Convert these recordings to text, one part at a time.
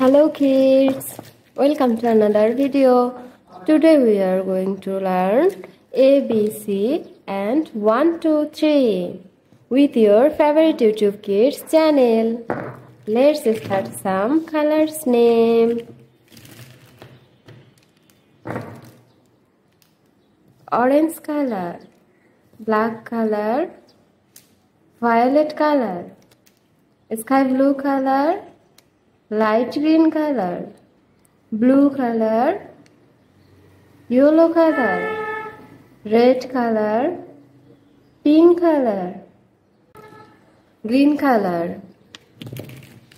Hello kids, welcome to another video. Today we are going to learn ABC and 1, 2, 3 with your favorite YouTube Kids channel. Let's start some colors name. Orange color, black color, violet color, sky blue color, light green color, blue color, yellow color, red color, pink color, green color.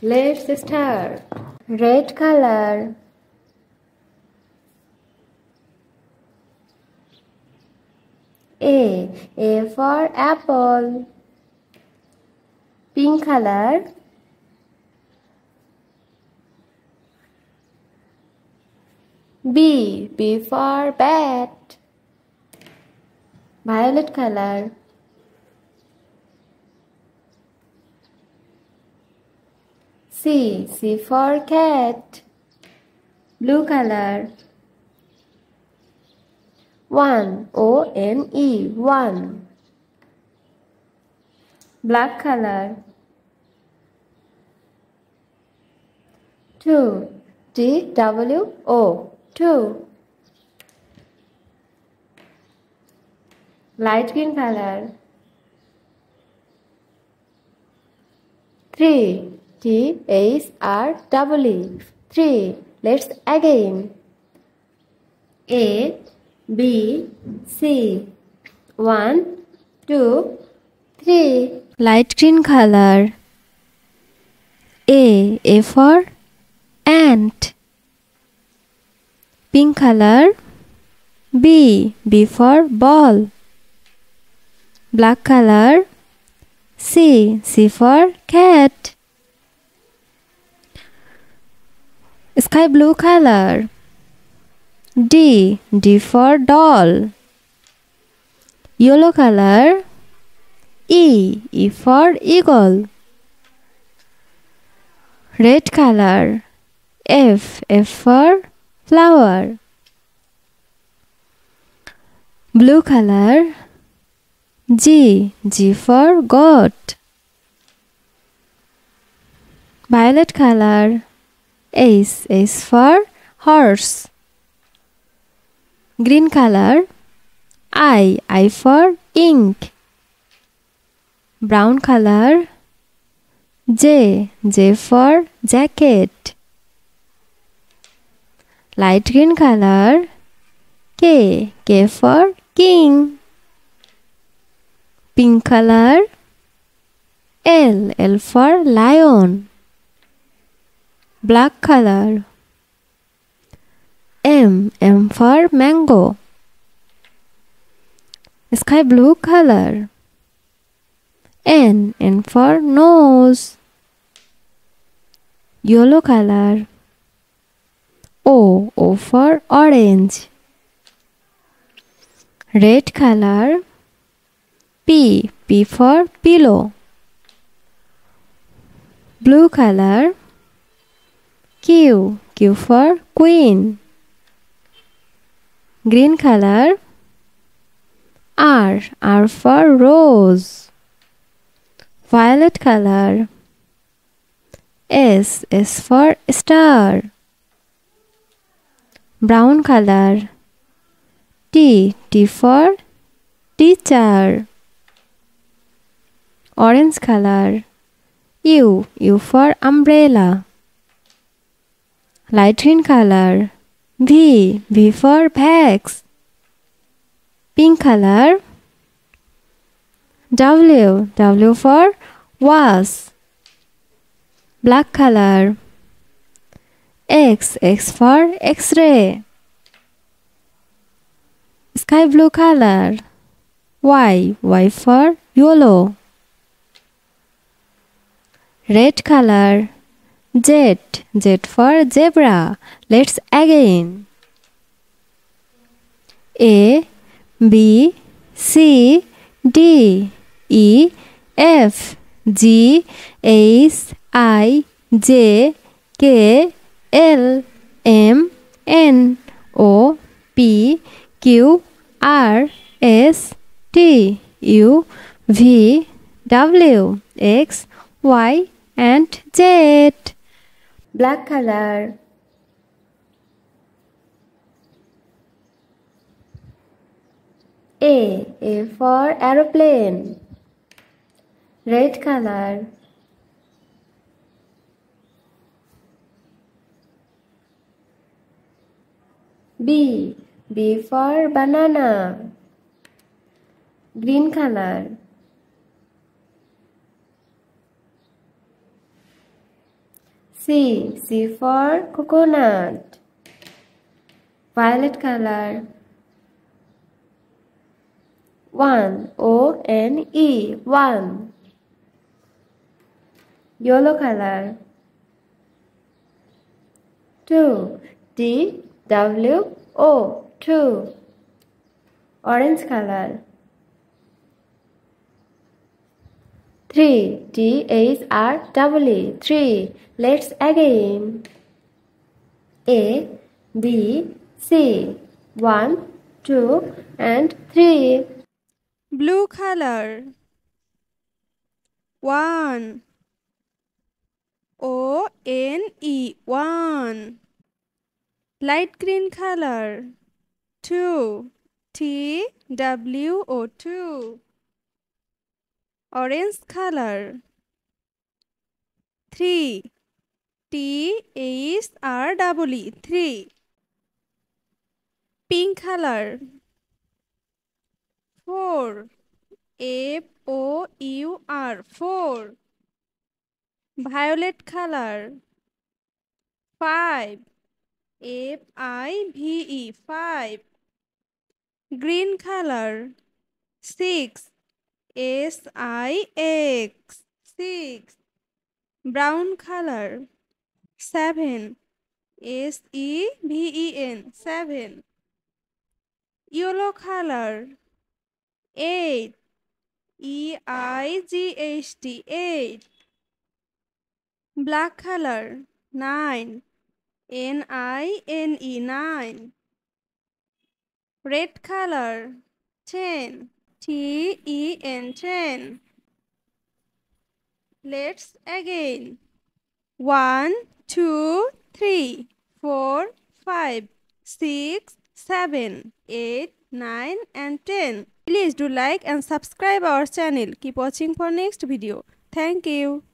Let's start. Red color. A. A for apple. Pink color. B. B for bat. Violet color. C. C for cat. Blue color. One. O N E. One. Black color. Two. T W O two. Light green color. Three. T H R W. Three. Let's again. A B C. One two three. Light green color. A A for ant pink color B B for ball black color C C for cat. Sky blue color D D for doll. Yellow color E E for eagle. Red color F F for flower. Blue color. G. G for goat. Violet color. H H for horse. Green color. I. I for ink. Brown color. J. J for jacket light green color. K. K for king. Pink color. L. L for lion. Black color. M. M for mango. Sky blue color. N. N for nose. Yellow color O. O for orange. Red color. P. P for pillow. Blue color. Q. Q for queen. Green color. R. R for rose. Violet color. S. S for star brown color. T T for teacher. Orange color. U U for umbrella. Light green color. V V for bags. Pink color. W W for was. Black color X, X for X-ray. Sky blue color. Y, Y for yellow. Red color. Z, Z for zebra. Let's again. A, B, C, D, E, F, G, H, I, J, K, L M N O P Q R S T U V W X Y and Z. Black color. A. A for aeroplane. Red color. B. B for banana. Green color. C. C for coconut. Violet color. 1. O N E. One. Yellow color. 2. D W O. 2. Orange color. 3. T H R W. 3. Let's again. A, B, C. 1, 2 and 3. Blue color. 1. O N E. 1. Light green color. 2. T W O. 2 orange color 3 T H R W E 3 pink color 4 F O U R 4 violet color 5 F I V E 5 green color 6 S I X six. Brown color seven. S E V E N seven. Yellow color eight. E I G H T eight. Black color nine N I N E nine red color ten T E N ten. Let's again. One, two, three, four, five, six, seven, eight, nine, and 10. Please do like and subscribe our channel. Keep watching for next video. Thank you.